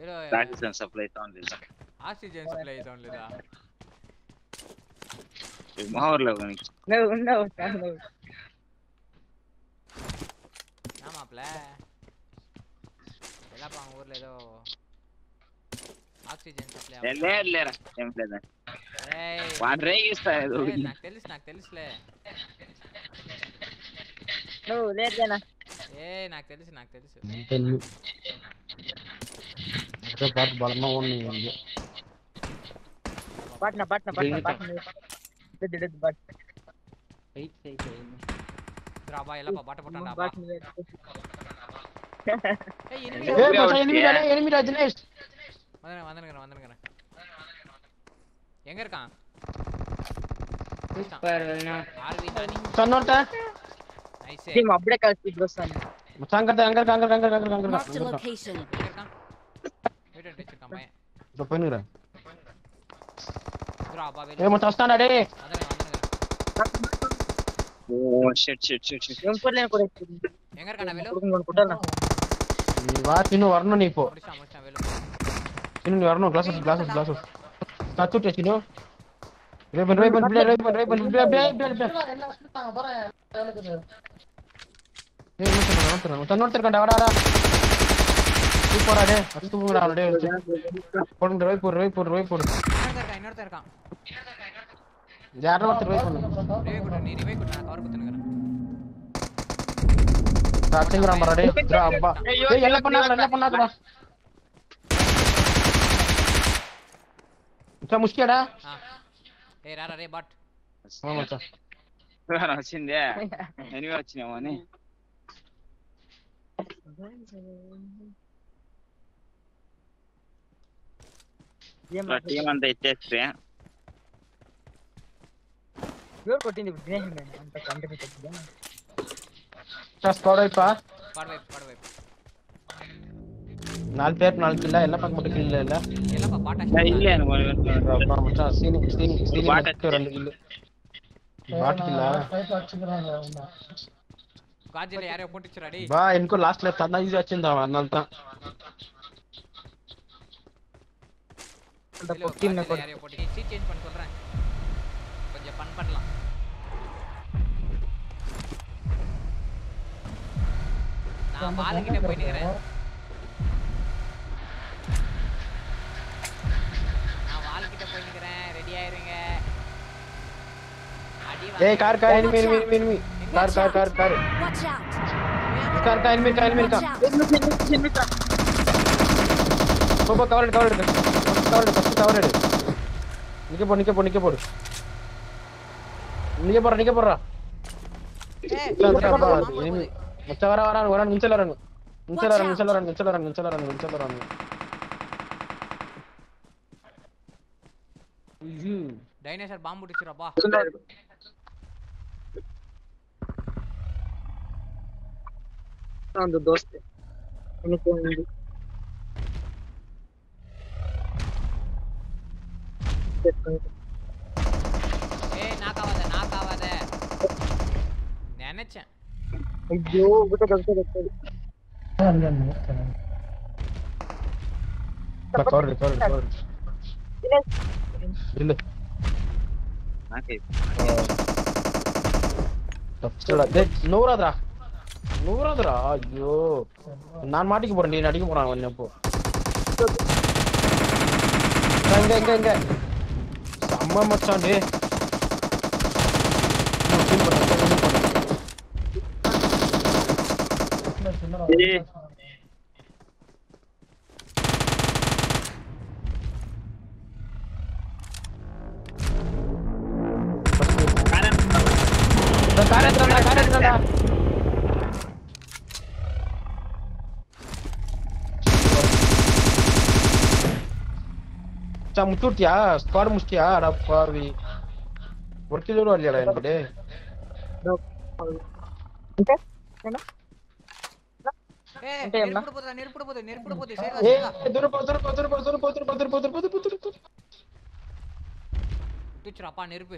ఏదో oxygen supply అవుతుంది oxygen supply అయితే ఉండలేదా మా ఊర్లో కొనికి నువ్వు ఉన్నావు నువ్వు ஆமாப்ல எல்லாப்பா அவங்க ஊர்ல ஏதோ ఆక్సిజన్ సప్లై లేదు లేరా ఏం లేదా ఏయ్ వాడు రేగిస్తా ఏదో ఏయ్, ఒకటి. నాకు తెలుసు నాకు తెలుసులే నువ్వు లేదేనా ఏ నాకు తెలుసు నాకు తెలుసు ಮತ್ತೆ ಬಟ್ ಬರ್ನ ಒನ್ ನಿಮಗೆ ಬಟ್ನ ಬಟ್ನ ಬಟ್ನ ಬಟ್ನ did did but site site ದ್ರಾಬಾ ಎಲ್ಲ ಬಟ ಬಟ ನಾ ಬಟ್ ಏ ಎನಿಮಿ டாலே எனிமி டா தினேஷ் வந்தன வந்தன வந்தன வந்தன எங்க இருக்கான் சூப்பர் வந்தன ஆர்வி தானி சன்னோட்ட நைஸ் டீம் அப்படியே கழிச்சு ப்ரோஸ் தானி மச்சான் கட்ட அங்க அங்க அங்க அங்க அங்க அங்க இதோ போயினுக்கிறேன் ஏ மச்சான் வஸ்தான்டா டேய் oh shit shit shit shit இவன் போடல கூட எங்க இருக்கானே வேலு கொடுங்க குட்டல நீ வா சின்னு வரணும் நீ இப்போ சின்னு நீ வரணும் கிளாஸ் கிளாஸ் கிளாஸ் ஸ்டாச்சு டே சின்னு ரேபன் ரேபன் பிளே ரேபன் ரேபன் பிளே பிளே பிளே எல்லாம் சுத்தாங்க பாரு எனக்கு டேய் மச்சான் நான் வந்துறேன் மச்சான் நோட் இருக்கடா வாடா வாடா సూపర్ అడే ఫస్ట్ మూడు ఆల్రెడీ పొండి రవి పొడి రవి పొడి రవి పొడి జాగ్రత్త రవి పొండి రాసింగ్ రామరా రే అబ్బా ఏ ఎల్ల పన్నాక ఎల్ల పన్నాక రా ఇట్లా ముష్కిడా ఏ రారా రే బట్ మచ్చా రారా వచ్చిందే ఎనివే వచ్చినామని Thank you. ಟೀಮ್ ಅಂತ ಇತ್ತೆಷ್ಟೇ ಇವ್ರು ಕೊಟ್ಟಿದ್ದು ವಿಘ್ನೇಶ್ ಅಂತ ಕಂಡು ಬಿಟ್ಟಿದ್ದೆ ಫಸ್ಟ್ ಪಾಡ್ವೈಪ ಪಾಡ್ವೈಪ್ ಪಾಡ್ವೈಪ್ ನಾಲ್ಕು ಟೈಪ್ ನಾಲ್ಕು ಇಲ್ಲ ಎಲ್ಲ ಪಕ್ಕ ಮುಟ್ಟಕ್ಕೆ ಇಲ್ಲ ಇಲ್ಲ ಎಲ್ಲಪ್ಪ ಪಾಠ ಇಲ್ಲ ಮಚ್ಚ ಸೀನಿ ಸೀನಿ ಸೀನಿ ಪಾಠ ಹಚ್ಚಿರಲ್ಲ ಇಲ್ಲಿ ಪಾಠ ಇಲ್ಲ గాజీలో యారో కొట్టించరాడి బా ఎనుకో లాస్ట్ లెఫ్ట్ అన్న ఈజీ వచ్చిందా అన్నంతా அந்த டீம்ல போடு யாரையோ போட்டு சீட் சேஞ்ச் பண்ண சொல்றேன் கொஞ்சம் ஃபன் பண்ணலாம் நான் பால் கிட்ட போயிட்டு இருக்கேன் நான் வால் கிட்ட போயிட்டு இருக்கேன் ரெடி ஆயிருங்க ஏய் car car enemy enemy enemy car car car car car का एनिमी का एनिमी का एनिमी का एनिमी का वो cover cover cover cover tower நிக்க போ நிக்க போ நிக்க போடு நிக்க போற நிக்க போறா மச்ச வர வர ஒரு வரணும் நிமிஷம் வர நிமிஷம் வர நிமிஷம் வரணும் நிமிஷம் வரணும் நிமிஷம் வரணும் டைனோசர் பாம்பு அடிச்சிரப்பா அந்த தோஸ்து எனக்கு ஏய் நாக் ஆவாத நாக் ஆவாத நினைச்சேன் ஐயோ கிட்ட கஷ்டம் கஷ்டம் sorry sorry sorry. இல்ல. நாக்கே தப்புடா நான் மாட்டிக்க போறேன் நீ அடிக்க போறான் கொஞ்சம் இப்போ இங்க இங்க இங்க. अम्मा मत सा दे ये ಮುಚ್ಚಾ ಮುಚ್ಚುಡ್ತೀಯಾ ಸ್ಕ್ವಾಡ್ ಮುಚ್ತೀಯಾ ಅಡಪ್ಪ ಪಾರ್ವಿ ವರ್ಕಿದ್ರು ಅಲ್ಲಿ ಅಲ್ಲ ಏನ್ ಬಿಡಿ அப்பா நெருப்பு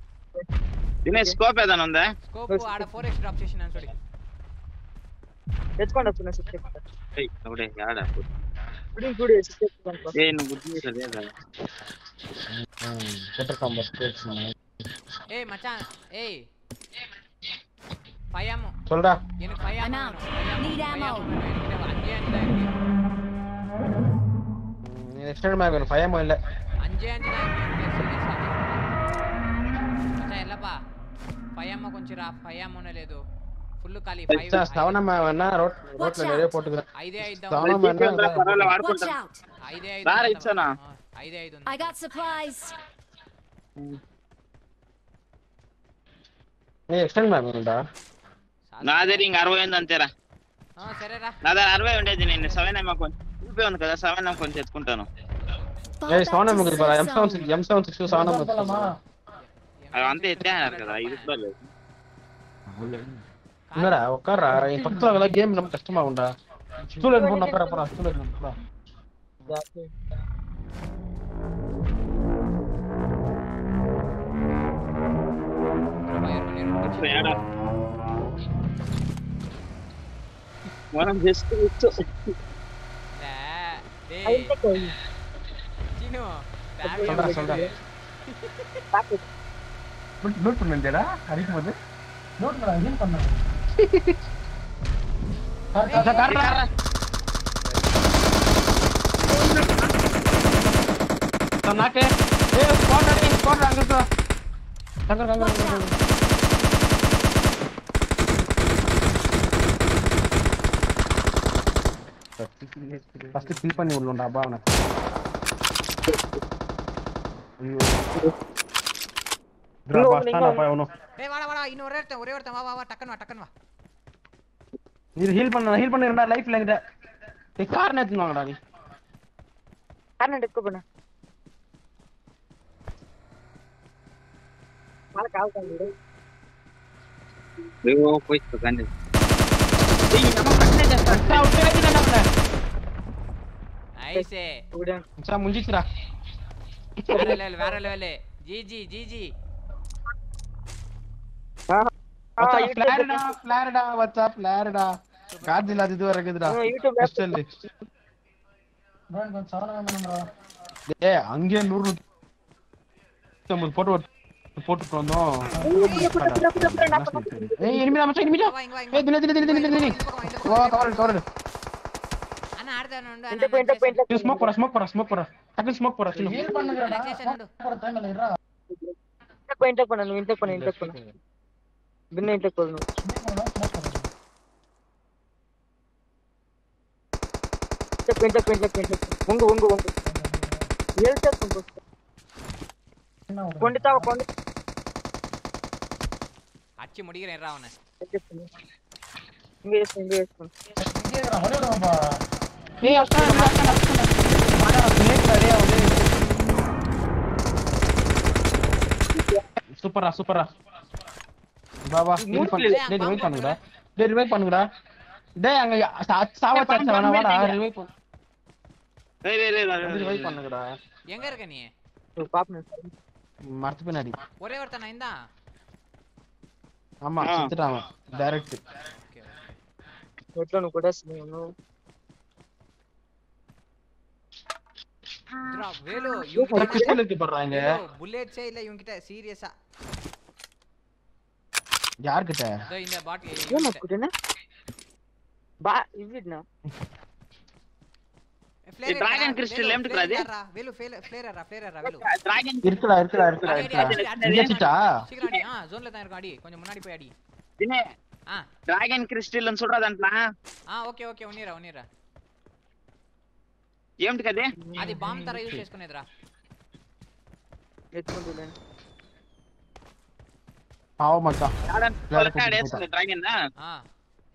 ದಿನೇ ಸ್ಕೋಪ್ ಅದನ ಒಂದೆ ಸ್ಕೋಪ್ ಆಡ 4x ಡ್ರಾಪ್ ಸೆಷನ್ ಅನ್ಸೋಡಿ ಎತ್ಕೊಂಡು ಹೋಗ್ತಾನೆ ಸಿಕ್ಕಿಪ್ ಏಯ್ ನೋಡಿ ಯಾಡ ಬಿಡಿ ಬಿಡಿ ಸಿಕ್ಕಿಪ್ ಬಂತು ಏನು ಬುದ್ಧಿ ಇರದೆ ಅದ ಹ್ಮ್ ಕೊಟ್ಟ ಕಂಬ ಸ್ಕೋಪ್ ಏಯ್ ಮಚಾನ್ ಏಯ್ பயாமோ சொல்டா எனக்கு பயாமோ நீட் ஆமோ அஞ்சே அஞ்சு தான் இருக்கு நீ நெக்ஸ்ட் டைம் ஆகும் பயாமோ இல்ல அஞ்சே அஞ்சு தான் இருக்கு ಫೈವ್ ಎಮ್ ಕೊಂಚೂರ ಫೈವ್ ಎಮ್ లేదు ಫುಲ್ ಖಾಲಿ ಸ್ತವನಮ್ಮ ರೋಡ್ ರೋಡ್ ನೆರೆ ಪೋಟುಗ ಐದೇ ಐದು ಐದೇ ಐದು ರಾರ ಇಚ್ಚನ ಐದೇ ಐದು ಐ ಗಾಟ್ ಸರ್ಪ್ರೈಸ್ ನೀ ಎಕ್ಸ್ಟೆಂಡ್ ಮಾಡ್ಬಿಡಾ నాదే ఇంక అరవై ఉంది అంతేరా. నా దగ్గర అరవై ఉండేది నేను సెవెన్ ఎం అకౌంట్ యూపీ ఉంది కదా సెవెన్ అకౌంట్ తెచ్చుకుంటాను seven M M seven six seven M అంతే ఎట్లా అన్నారు కదా ఐదు రూపాయలు ఉన్నారా ఒక్కరా ఈ భక్తులు అలా గేమ్ నమ్మ కష్టమా ఉండా స్టూడెంట్ ఉన్న ఒక్కరా పరా స్టూడెంట్ ఉన్న మనం జస్ట్ చిను டேய், சீனு, தேவையா? சொல்றா சொல்றா நோட் பண்ணிருந்தேடா அடிக்கும் போது நோட் பண்ண ஹீல் பண்ண அத காட்டுறா நாக்கு ஏய் ஸ்பாட் அடி ஸ்பாட் அங்க இருக்கா அங்க அங்க அங்க இங்க இன்னொரு ஒருத்தன் ஒரே ஒருத்தன் வா வா வா டக்கன் வா டக்கன் கார் நேத்து வாங்கடா நீ. வேற லெவல் வேற லெவல். GG GG. மச்சான் ஃபிளாரிடா ஃபிளாரிடா வச்சா ஃபிளாரிடா கார்டு இல்லாத இது இருக்குதுடா ஹாஸ்டல் டேய் அங்கே போட்டு வந்தோம். ஏய் மச்சான். ஏய் வா. கவர் கவர் அண்ணா, உண்டு, ஸ்மோக் போறா ஸ்மோக் போறா ஸ்மோக் போறா டக்கு ஸ்மோக் போறா சின்ன. இன்டெக் பண்ணு இன்டெக் பண்ணு பண்ணணும் இன்டெக் இன்டெக் இன்டெக் இன்டெக் உங்க உங்க உங்க எழுத்த கொண்டு கொண்டு தா கொண்டு அடிச்சு முடிக்கிறேன் இருடா அவனை. இன்டெக் பண்ணு இங்க யூஸ் இங்க யூஸ் பண்ணு ஏய் அஸ்தான் அஸ்தான் அஸ்தான் ஸ்னேக் நிறைய வந்து சூப்பரா சூப்பரா வா வா ஹீல் பண்ணு. டேய், டேய் ரிவைவ் பண்ணுங்கடா. டேய் ரிவைவ் பண்ணுங்கடா. டேய் அங்க சாவ சாச்சா வேணா வாடா ரிவைவ் பண்ணு. ரிவைவ் பண்ணுங்கடா. எங்க இருக்க நீ? பாப்பேன் மரத்து பின்னாடி. ஒரே ஒருத்தன் நான் தான். ஆமா. செத்துட்டான் அவன். டைரக்ட் எட்ல கூட செய்யணும் வேலு கிறிஸ்டல் இருக்கு பாடுறாங்க புல்லெட்ஸே இல்ல இவங்கிட்ட சீரியஸா. யார்கிட்ட இதோ இந்த பாட் ஏன் அக்குடன பா இவிட்னா dragon crystal ஏம்ட்டுக்குறா அது? வேலு ஃபிளேர் ஃபிளேரா ஃபிளேரா வேலு இருக்குடா இருக்குடா இருக்குடா அடி, இருக்குடா அடி, அடி, அடி, இடிச்சிட்டா சீக்கிரம் அடி ஆ ஜோன்ல தான் இருக்கும் அடி கொஞ்சம் முன்னாடி போய் அடி ஆ డ్రాగన్ క్రిస్టల్ అని చూడదంట్లా ఆ ఓకే ఓకే ఉన్నీరా ఉన్నీరా ఏమిటి కదే అది బాంబ్ తర యూస్ చేసుకునేదిరా ఎత్తుకుంటున్నాను పావం అక్క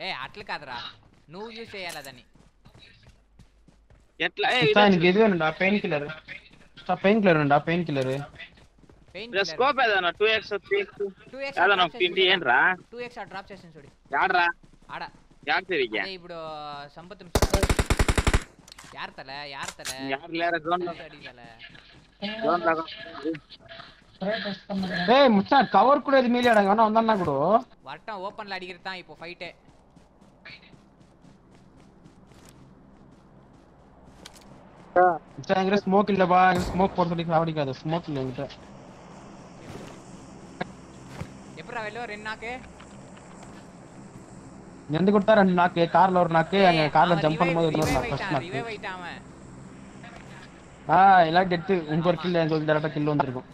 ఏ అట్ల కాదురా నువ్వు యూజ్ చేయాలి దాన్ని ఎట్లా ఆయనకి ఎదిగానండి ఆ పెయిన్ కిల్లర్ ఆ పెయిన్ కిల్లర్ అండి ఆ పెయిన్ కిల్లర్ స్కోప్ ఏదన్నా two x three x two x ఏదన్నా ఫిఫ్టీ ఏంట్రా టూ ఎక్స్ డ్రాప్ చేసాను చూడు యాడ్రా ఆడ యాడ్ తిరిగి ఇప్పుడు సంపత్ யார் தல யார் தல யார் இல்ல ஜோன் அடி தல ஜோன் ஏய் மச்சான் கவர் கூட இது மீலி வேணா வந்தானா கூட. வரட்டான் ஓபன்ல அடிக்கிறது தான் இப்போ ஃபைட் மச்சான் எங்க ஸ்மோக் இல்லப்பா எங்க ஸ்மோக் போட சொல்லி சாவடிக்காத ஸ்மோக் இல்ல என்கிட்ட. எப்பறா வெளிய நாக்கு? எந்த கொடுத்தா ரெண்டு நாக்கு கார்ல ஒரு நாக்கு அங்க கார்ல ஜம்ப் பண்ணும்போது இன்னொரு நாக்கு ஃபர்ஸ்ட் நாக்கு. ரிவைவ் ஆயிட்டான் அவன். ஆ எல்லாம் டெத் உங்க ஒரு கில் எங்களுக்கு டேரக்டா கில் வந்திருக்கும்.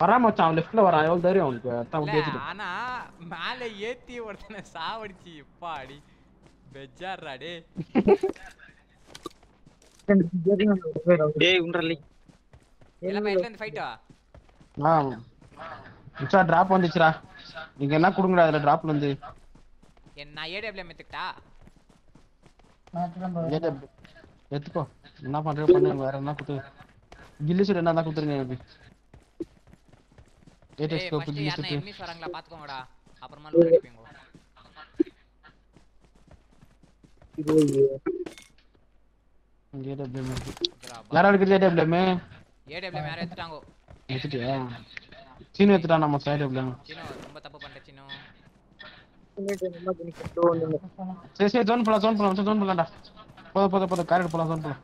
பராமச்சா அவன் லெஃப்ட்ல வரான். எவ்வளவு தைரியம் அவனுக்கு? அதான் கேட்டு ஆனா மேல ஏத்தி ஒருத்தன சாவடிச்சு இப்பா அடி. பெஜாரா டே டேய் உன்றலி எல்லாமே எல்லாம் இந்த ஃபைட்டா ஆ? மிச்சா டிராப் வந்துச்சுடா. நீங்க என்ன குடுங்கடா அதுல டிராப்ல வந்து என்ன ஏடபிள்யூ மெத்துட்டா எத்துக்கோ என்ன பண்றது பண்ணுங்க வேற என்ன குத்து கில்லி சீட் என்ன தான் குத்துருங்க ஏய் ஸ்கோப் யாரனா சீட் எம்னிஸ் வராங்களா பாத்துக்கோங்கடா அப்புறமா லூட் அடிப்பீங்க ஏடபிள்யூஎம் யாரா இருக்குது ஏடபிள்யூஎம் ஏடபிள்யூஎம் யாரும் எடுத்துட்டாங்க? எடுத்துட்டியா? சீனு எடுத்துட்டா நம்ம சைடு ஏடபிள்யூஎம் சின்ன ரொம்ப தப்பு பண்ணிட்ட சின்ன சரி சரி ஜோன் போலாம் ஜோன் போலாம் ஜோன் போலாம்டா. போதும் போதும் போதும். காரிட்டு போலாம் ஜோன் போலாம்.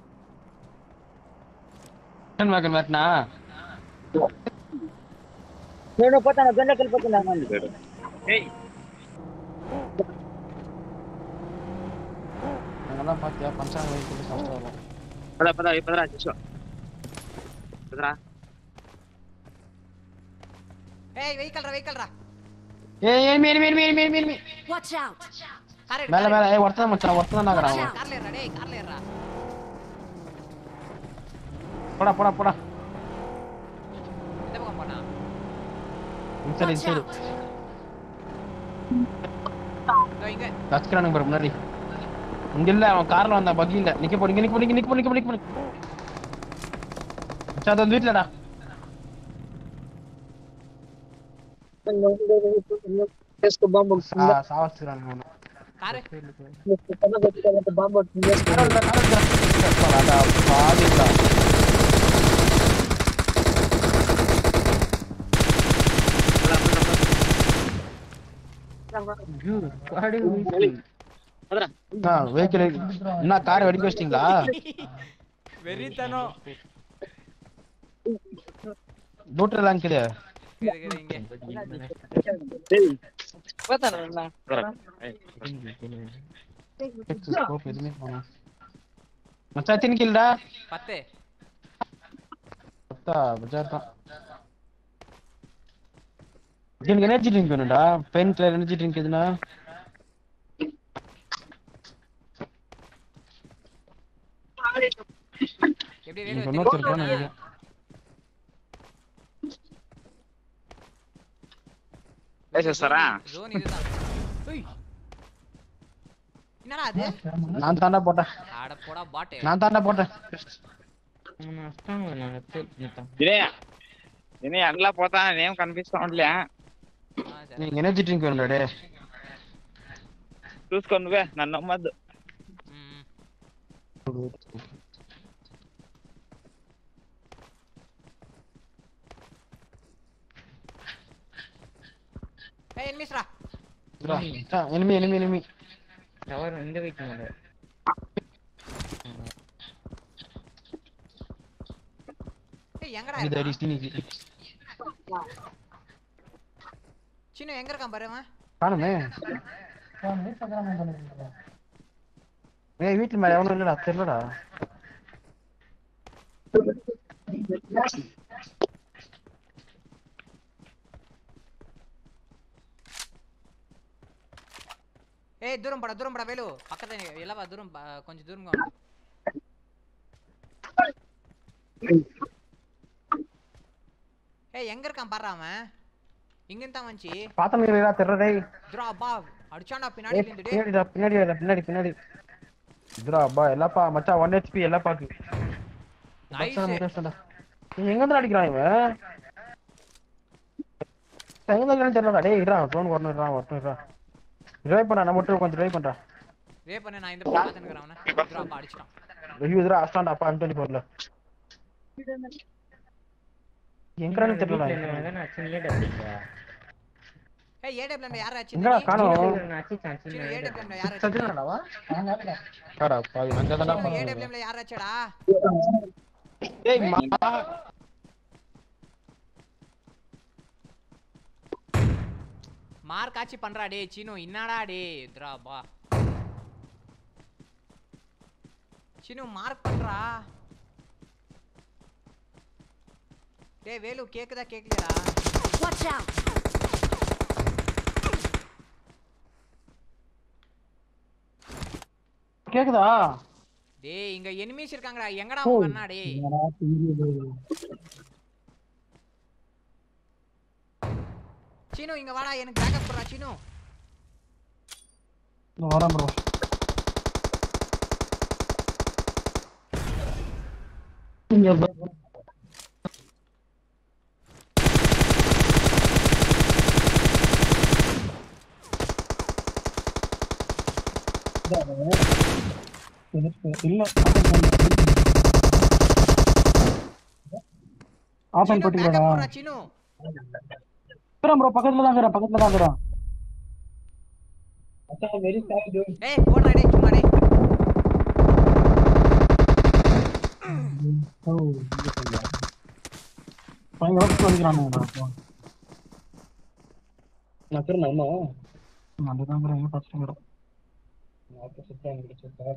வேகன் வேட்டனா నేను పోతాను గంటకి వెళ్ళిపోతున్నాను அதெல்லாம் பாத்தியா பஞ்சாங்க வயிற்று சாப்பிடலாம் பதா பதா பதரா சிஷோ பதரா ஏய் வெஹிக்கல்ரா வெஹிக்கல்ரா ஏய் ஏய் மீன் மீன் மீன் மீன் மீன் வாட்ச் அவுட் மேல மேல ஏய் ஒருத்தன் மச்சான் ஒருத்தன் நாக்குறான் கார்ல ஏறா டேய் கார்ல ஏறா போடா போடா போடா Instead, instead. தச்சுக்கிறானுங்க பாரு முன்னாடி இங்க இல்ல அவன் கார்ல வந்த பக்கி இல்ல நிக்க போ நிக்க நிக்க நிக்க நிக்க நிக்க நிக்க நிக்க அது வந்து வீட்டுலடா பாதி வெஹிக்கிள் என்ன கார் வெடிக்க வச்சிட்டீங்களா வெறித்தனோ லூட்டர் லாங் கிடு மச்சான் எத்தனை கில்டா 10 10 பஜார் தான் எனக்கு எனர்ஜி ட்ரிங்க் வேணும்டா பெயின் கிளர் எனர்ஜி ட்ரிங்க் எதுனா நான் தாண்டா போட்டேன் நான் தாண்டா போட்டேன் என்ன எல்லாம் போட்டா நேம் கன்ஃபியூஸ் பண்ணல ನೀನ್ ಎನರ್ಜೆಟಿಕ್ ಅಲ್ಲಡೆ చూసుకొని వే నన్ను నమ్మద్దు ఎనిమిస్ రా ఎనిమి ఎనిమి ఎనిమి ఎవరు ఎందుకు ఇచ్చినాడు ఎంగడా சின்ன எங்க இருக்கான் பாரு அவன்? காணுமே. ஏய் வீட்டுல மேல எவனும் இல்லடா தெரியலடா. ஏய் தூரம் போடா தூரம் போடா வேலு. பக்கத்துல எல்லாம் தூரம் ப- கொஞ்சம் தூரம். ஏய் எங்க இருக்கான் பாரு அவன்? இங்க தான் வந்துச்சு. பாத்தம் நீரா தெர்ற டேய்? த்ரா பா அடிச்சான்டா பின்னாடி பின்னாடிடா பின்னாடி பின்னாடி பின்னாடி இதுடா அப்பா எல்லாப்பா மச்சான் ஒன் ஹெச்பி எல்லா பாக்கு. நைஸ் எங்க இருந்து அடிக்கிறான் இவன்? எங்க இருந்து தெரியலடா. டேய் இருடா ட்ரோன் வரணும் வரணும் இருடா ட்ரைவ் பண்ணா நான் மட்டும் கொஞ்சம் ட்ரைவ் பண்றேன் ரே பண்ண நான் இந்த பக்கம் பாத்துக்கிறேன் அவனை. த்ரா பா அடிச்சிட்டான். ஐயோ இதுடா அஸ்டாண்டா அப்பா தெரியல. ஏய் யாரா காணோம். யாரா பாவி யாரா மா. மார்க் ஆச்சு பண்றா டேய் சீனு. என்னடா டேய் த்ரா பா. சீனு மார்க் பண்றா. டேய் வேலு கேக்குதா கேக்கலையாடா? Watch out! கேக்குதா? டேய் இங்க எனிமீஸ் இருக்காங்கடா. எங்கடா உங்க அண்ணா டேய்? சீனு இங்க வாடா. எனக்கு பேக்கப் போடுறா சீனு. நான் வரேன் ப்ரோ இல்ல போடுறா சீனு. ப்ரோ பக்கத்துல தான் இருக்கிறேன் பக்கத்துல தான் இருக்கிறேன் டேய் போடுறா டேய் சும்மா டேய். பயங்கர வச்சு வலிக்கிறானுங்க நான் திரும்ப அதுதான் ப்ரோ எங்க பார்த்துட்டு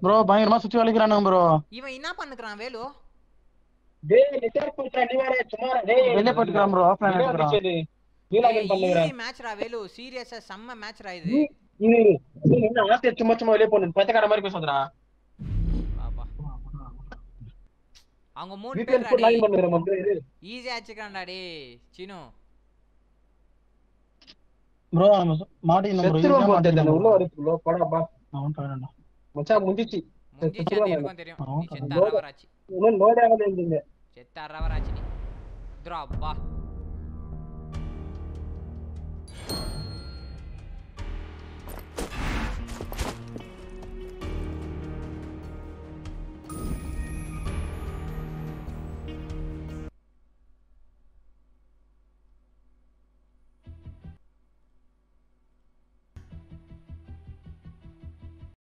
ப்ரோ பயங்கரமா சுத்தி வலிக்கிறானுங்க ப்ரோ இவன் என்ன பண்ணுக்குறான் வேலு? வெளியே போட்டுக்கிறான் ப்ரோ ஆஃப்லைன் எடுக்கிறான் ஈஸி மேட்ச்ரா வேலு. சீரியஸா செம்ம மேட்ச்ரா இது. சும்மா சும்மா வெளியே போகணும். பைத்தக்கார மாதிரி பேசுறா அவங்க மூணு பேர் ஈஸி ஆச்சுக்கிறான்டா டேய். சீனு ப்ரோ மாடி உள்ள வரீங்க போடா பா மச்சான் முடிஞ்சிச்சு முடிஞ்சிச்சு தெரியும் நீ செத்த அரவராச்சு இன்னும் நோடாகல இருந்தீங்க செத்த அரவராச்சு நீ அப்பா